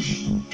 Jesus.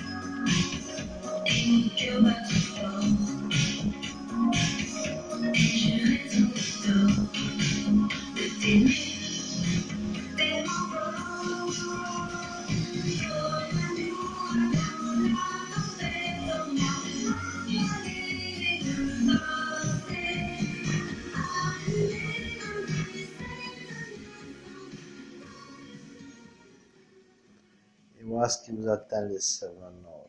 give that Alice seven notes.